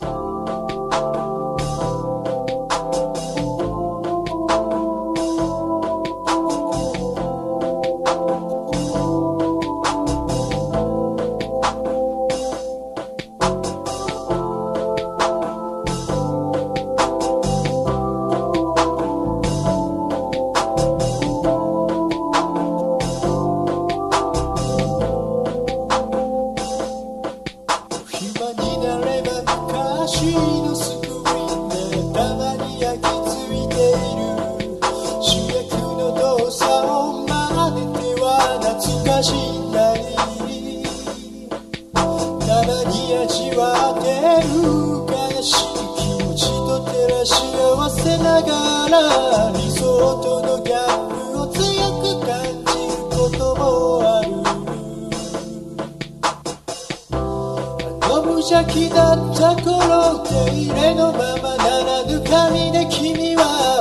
の懐かしんだりたまに味わってる悲しい気持ちと照らし合わせながら理想とのギャップを強く感じることもある。無邪気だった頃手入れのままならぬ髪で君は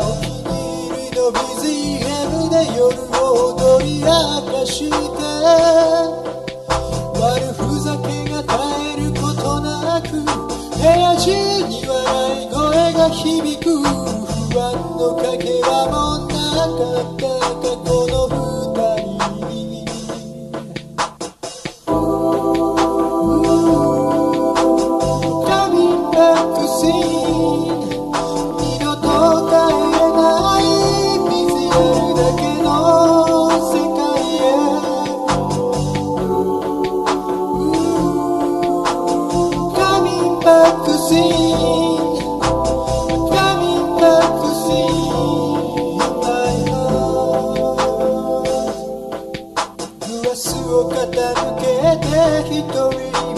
BGM で夜を踊り明かして悪ふざけが絶えることなく部屋中に笑い声が響く。不安のかけらもなかった過去の二ラスを傾けて一人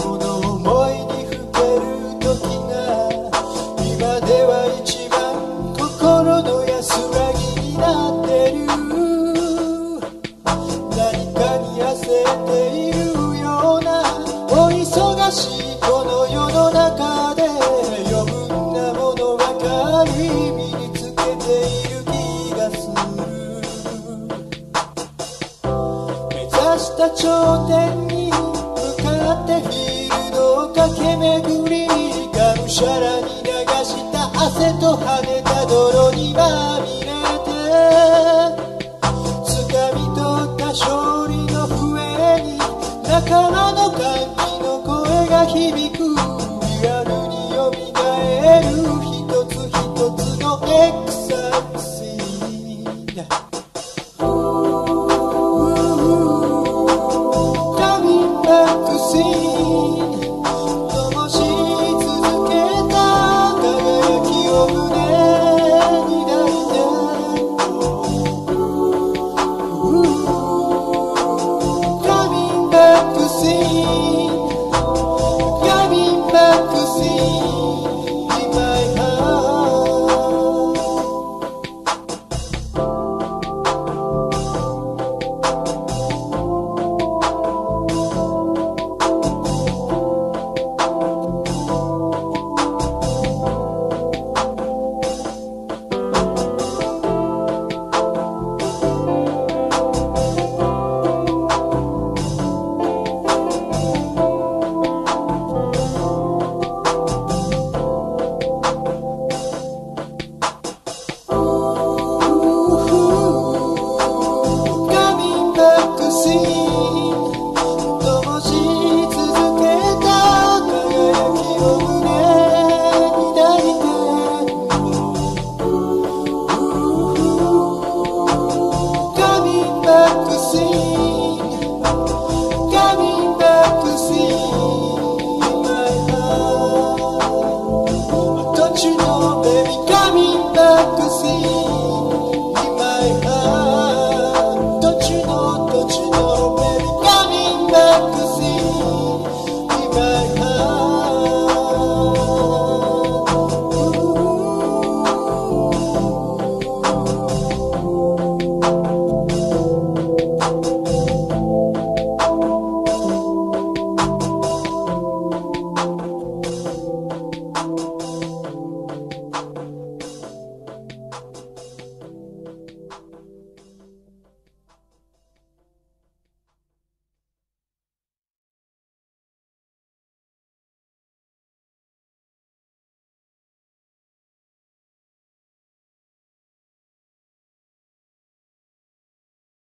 た頂点に向かってフィールドを駆け巡りがむしゃらに流した汗と跳ねた泥にまみれて掴み取った勝利の笛に仲間の歓喜の声が響く。